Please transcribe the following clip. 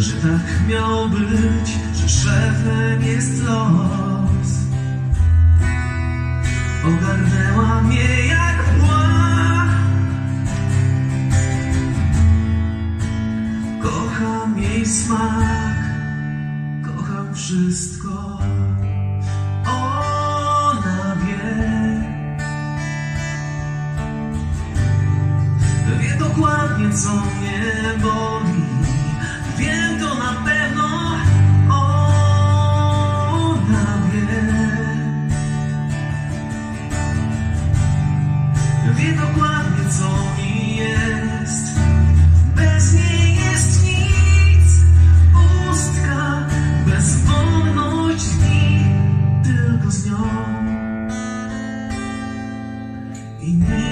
że tak miało być, że szefem jest los. Ogarnęła mnie jak mgła. Kocham jej smak, kocham wszystko. Ona wie. Wie dokładnie co mnie Wie dokładnie co mi jest. Bez niej jest nic. Pustka Bezwolność dni Tylko z nią. I nic